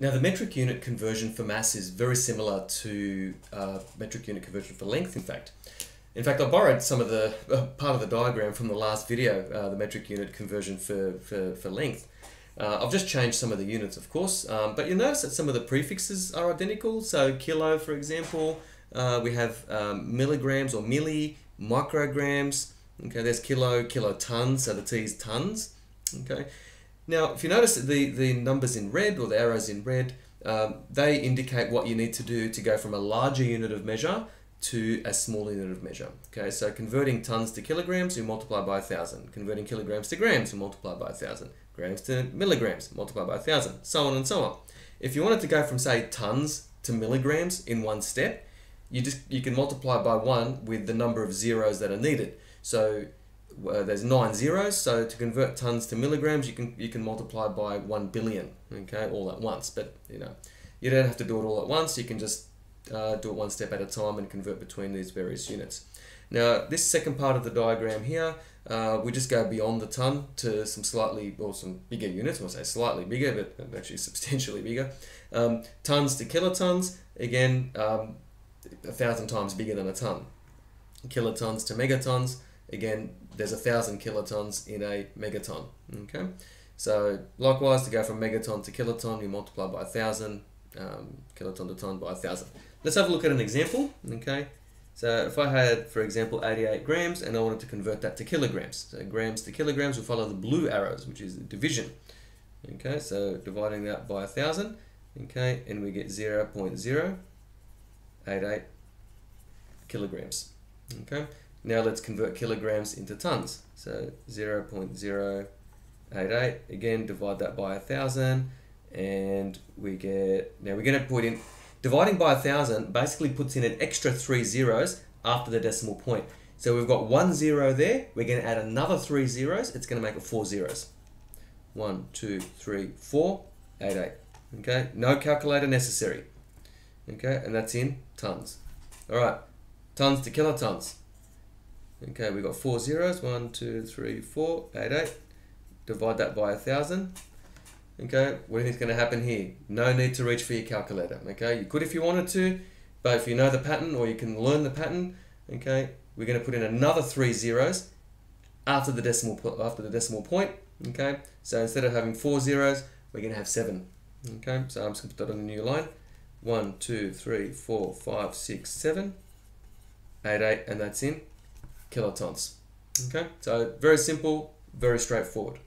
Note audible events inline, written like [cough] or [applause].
Now the metric unit conversion for mass is very similar to uh, metric unit conversion for length, in fact. In fact, I borrowed some of the uh, part of the diagram from the last video, uh, the metric unit conversion for, for, for length. Uh, I've just changed some of the units, of course, um, but you'll notice that some of the prefixes are identical. So kilo, for example, uh, we have um, milligrams or milli, micrograms. Okay, there's kilo, kilotons, so the T is tons. Okay, now, if you notice the, the numbers in red or the arrows in red, um, they indicate what you need to do to go from a larger unit of measure to a smaller unit of measure. Okay, so converting tons to kilograms, you multiply by 1,000. Converting kilograms to grams, you multiply by 1,000. Grams to milligrams, multiply by 1,000, so on and so on. If you wanted to go from, say, tons to milligrams in one step, you just you can multiply by 1 with the number of zeros that are needed. So uh, there's nine zeros, so to convert tons to milligrams, you can you can multiply by one billion, okay, all at once. But you know, you don't have to do it all at once. You can just uh, do it one step at a time and convert between these various units. Now, this second part of the diagram here, uh, we just go beyond the ton to some slightly, or some bigger units, I'll say slightly bigger, but actually [laughs] substantially bigger. Um, tons to kilotons, again, um, a thousand times bigger than a ton. Kilotons to megatons, again, there's a thousand kilotons in a megaton. Okay, so likewise, to go from megaton to kiloton, you multiply by a thousand, um, kiloton to ton by a thousand. Let's have a look at an example. Okay, so if I had, for example, 88 grams and I wanted to convert that to kilograms, so grams to kilograms, we follow the blue arrows, which is the division. Okay, so dividing that by a thousand, okay, and we get 0 0.088 kilograms. Okay, now let's convert kilograms into tons. So 0 0.088, again divide that by a thousand and we get, now we're going to put in, dividing by a thousand basically puts in an extra three zeros after the decimal point. So we've got one zero there, we're going to add another three zeros, it's going to make it four zeros. One, two, three, four, eight, eight. Okay, no calculator necessary. Okay, and that's in tons. All right, tons to kilotons. Okay, we got four zeros. One, two, three, four, eight, eight. Divide that by a thousand. Okay, what do you going to happen here? No need to reach for your calculator. Okay, you could if you wanted to, but if you know the pattern or you can learn the pattern, okay, we're going to put in another three zeros after the decimal after the decimal point. Okay, so instead of having four zeros, we're going to have seven. Okay, so I'm just going to put that on a new line. One, two, three, four, five, six, seven, eight, eight, and that's in kilotons. Okay, so very simple, very straightforward.